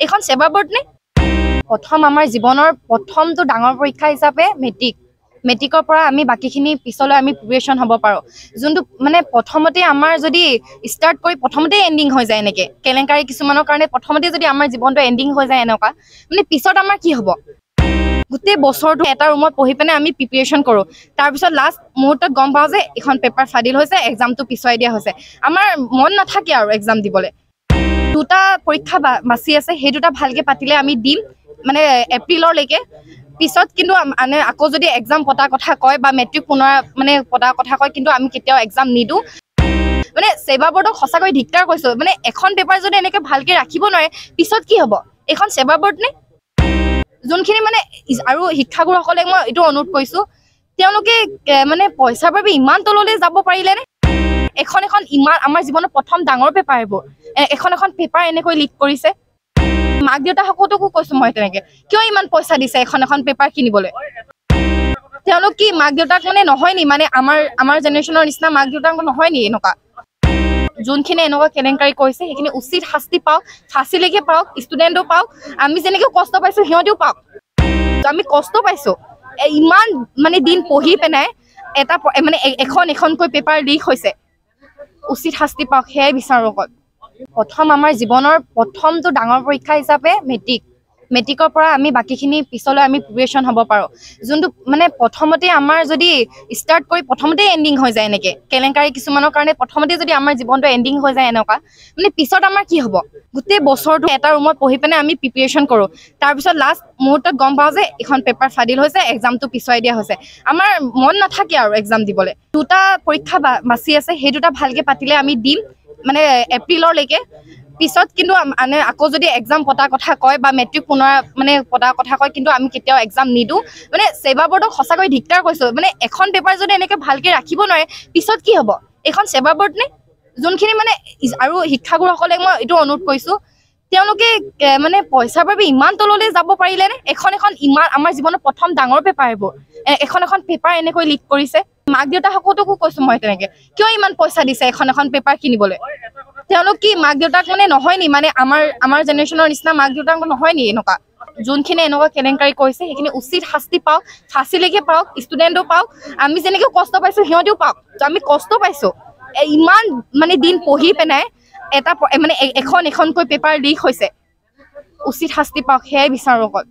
এইখন সেৱা বোৰ্ড নে? প্ৰথম আমাৰ জীৱনৰ প্ৰথমটো ডাঙৰ পৰীক্ষা হিচাপে মেট্ৰিক। মেট্ৰিকৰ পৰা আমি বাকীখিনি পিছলৈ আমি প্ৰিপেৰেশ্যন হ'ব পাৰোঁ। যোনটো মানে প্ৰথমতে আমাৰ যদি ষ্টাৰ্ট কৰি প্ৰথমতে এণ্ডিং হৈ যায় এনেকৈ কেলেংকাৰী কিছুমানৰ কাৰণে প্ৰথমতে যদি আমাৰ জীৱনটো এণ্ডিং হৈ যায় এনেকুৱা মানে পিছত আমাৰ কি হ'ব? গোটেই বছৰটো এটা ৰুমত পঢ়ি পিনে আমি প্ৰিপেৰেশ্যন কৰোঁ। তাৰপিছত লাষ্ট মুহূৰ্তত গম পাওঁ যে এইখন পেপাৰ ফাদিল হৈছে এক্সামটো পিছুৱাই দিয়া হৈছে। আমাৰ মন নাথাকে আৰু এক্সাম দিবলৈ। দুটা পৰীক্ষা বা- বাচি আছে সেই দুটা ভালকৈ পাতিলে আমি দিম মানে এপ্ৰিললৈকে। পিছত কিন্তু মানে আকৌ যদি এক্সাম পতাৰ কথা কয় বা মেট্ৰিক পুনৰ মানে পতাৰ কথা কয় কিন্তু আমি কেতিয়াও এক্সাম নিদিওঁ। মানে ছেবা বৰ্ডক সঁচাকৈ ধিক্কাৰ কৈছোঁ মানে এখন পেপাৰ যদি এনেকৈ ভালকৈ ৰাখিব নোৱাৰে পিছত কি হ'ব? এইখন ছেবা বৰ্ড নে? যোনখিনি মানে আৰু শিক্ষাগুৰুসকলে মই এইটো অনুৰোধ কৰিছোঁ তেওঁলোকে মানে পইচাৰ বাবে ইমান তললৈ যাব পাৰিলেনে? এখন এখন ইমান আমাৰ জীৱনৰ প্ৰথম ডাঙৰ পেপাৰ এইবোৰ। এখন এখন পেপাৰ এনেকৈ লিক কৰিছে। মাক দেউতাকসকলকো কৈছোঁ মই তেনেকৈ। কিয় ইমান পইচা দিছে এখন এখন পেপাৰ কিনিবলৈ? তেওঁলোক কি মাক দেউতাক মানে নহয় নি? মানে আমাৰ আমাৰ জেনেৰেশ্যনৰ নিচিনা মাক দেউতাক নহয় নি এনেকুৱা? যোনখিনি এনেকুৱা কেলেংকাৰী কৰিছে সেইখিনি উচিত শাস্তি পাওক ফাঁচিলৈকে পাওক ষ্টুডেণ্টো পাওক আমি যেনেকৈ কষ্ট পাইছোঁ সিহঁতেও পাওক। আমি কষ্ট পাইছোঁ। ইমান মানে দিন পঢ়ি পেলাই এটা মানে এখন এখনকৈ পেপাৰ লিক হৈছে। উচিত শাস্তি পাওক সেয়াই বিচাৰোঁ অকল। প্ৰথম আমাৰ জীৱনৰ প্ৰথমটো ডাঙৰ পৰীক্ষা হিচাপে মেট্ৰিক মেট্ৰিকৰ পৰা আমি বাকীখিনি পিছলৈ আমি প্ৰিপেৰেশ্যন হ'ব পাৰোঁ। যোনটো মানে প্ৰথমতে আমাৰ যদি ষ্টাৰ্ট কৰি প্ৰথমতে এণ্ডিং হৈ যায় এনেকৈ কেলেংকাৰী কিছুমানৰ কাৰণে প্ৰথমতে যদি আমাৰ জীৱনটো এণ্ডিং হৈ যায় এনেকুৱা মানে পিছত আমাৰ কি হ'ব? গোটেই বছৰটো এটা ৰুমত পঢ়ি পিনে আমি প্ৰিপেৰেশ্যন কৰোঁ। তাৰপিছত লাষ্ট মুহূৰ্তত গম পাওঁ যে এইখন পেপাৰ ফাদিল হৈছে এক্সামটো পিছুৱাই দিয়া হৈছে। আমাৰ মন নাথাকে আৰু এক্সাম দিবলৈ। দুটা পৰীক্ষা বাচি আছে সেই দুটা ভালকৈ পাতিলে আমি দিম মানে এপ্ৰিললৈকে পিছত কিন্তু মানে আকৌ যদি এক্সাম পতাৰ কথা কয় বা মেট্ৰিক পুনৰ মানে পতাৰ কথা কয় কিন্তু আমি কেতিয়াও এক্সাম নিদিওঁ। মানে ছেবা বৰ্ডক সঁচাকৈ ধিক্কাৰ কৈছোঁ মানে এখন পেপাৰ যদি এনেকৈ ভালকৈ ৰাখিব নোৱাৰে পিছত কি হ'ব? এইখন ছেবা বৰ্ড নে? যোনখিনি মানে আৰু শিক্ষাগুৰুসকলে মই এইটো অনুৰোধ কৰিছোঁ তেওঁলোকে মানে পইচাৰ বাবে ইমান তললৈ যাব পাৰিলেনে এখন এখন ইমান আমাৰ জীৱনৰ প্ৰথম ডাঙৰ পেপাৰ এইবোৰ। এখন এখন পেপাৰ এনেকৈ লিক কৰিছে। মাক দেউতাকসকলকো কৈছোঁ মই তেনেকৈ কিয় ইমান পইচা দিছে এখন এখন পেপাৰ কিনিবলৈ? তেওঁলোক কি মাক দেউতাক মানে নহয় নি মানে আমাৰ আমাৰ জেনেৰেশ্যনৰ নিচিনা মাক দেউতাক নহয় নি এনেকুৱা। যোনখিনি এনেকুৱা কেলেংকাৰী কৰিছে সেইখিনি উচিত শাস্তি পাওক ফাঁচিলৈকে পাওক ষ্টুডেণ্টো পাওক আমি যেনেকৈ কষ্ট পাইছোঁ সিহঁতেও পাওক। আমি কষ্ট পাইছোঁ। ইমান মানে দিন পঢ়ি পেলাই এটা মানে এখন এখনকৈ পেপাৰ লিক হৈছে। উচিত শাস্তি পাওক সেয়াই বিচাৰোঁ অকল।